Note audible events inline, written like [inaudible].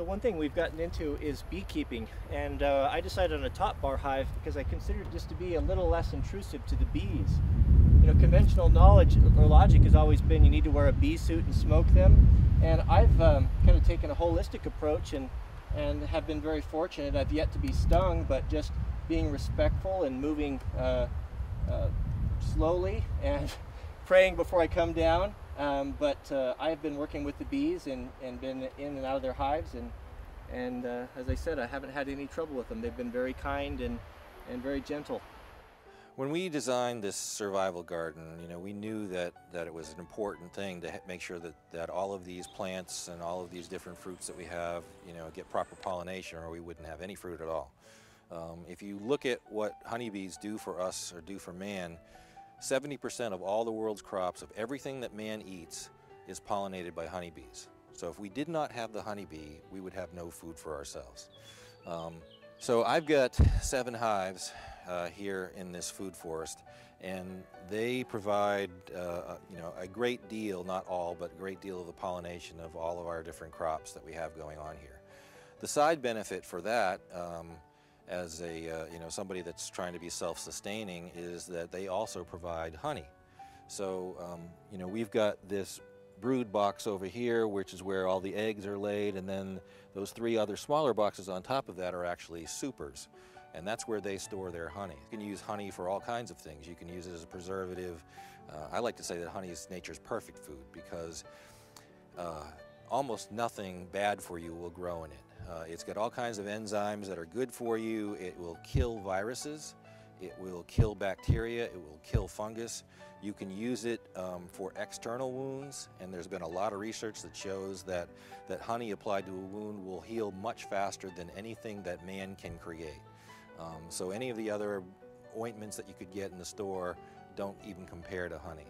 So one thing we've gotten into is beekeeping, and uh, I decided on a top bar hive because I considered this to be a little less intrusive to the bees. You know, conventional knowledge or logic has always been you need to wear a bee suit and smoke them, and I've um, kind of taken a holistic approach and and have been very fortunate. I've yet to be stung, but just being respectful and moving uh, uh, slowly and [laughs] praying before I come down um, but uh, I've been working with the bees and, and been in and out of their hives and, and uh, as I said, I haven't had any trouble with them. They've been very kind and, and very gentle. When we designed this survival garden, you know, we knew that, that it was an important thing to make sure that, that all of these plants and all of these different fruits that we have, you know, get proper pollination or we wouldn't have any fruit at all. Um, if you look at what honeybees do for us or do for man, 70% of all the world's crops, of everything that man eats, is pollinated by honeybees. So if we did not have the honeybee, we would have no food for ourselves. Um, so I've got seven hives uh, here in this food forest, and they provide uh, you know, a great deal, not all, but a great deal of the pollination of all of our different crops that we have going on here. The side benefit for that um, as a uh, you know somebody that's trying to be self-sustaining is that they also provide honey. So um, you know we've got this brood box over here, which is where all the eggs are laid, and then those three other smaller boxes on top of that are actually supers. And that's where they store their honey. You can use honey for all kinds of things. You can use it as a preservative. Uh, I like to say that honey is nature's perfect food because uh, almost nothing bad for you will grow in it. Uh, it's got all kinds of enzymes that are good for you. It will kill viruses. It will kill bacteria. It will kill fungus. You can use it um, for external wounds, and there's been a lot of research that shows that, that honey applied to a wound will heal much faster than anything that man can create. Um, so any of the other ointments that you could get in the store don't even compare to honey.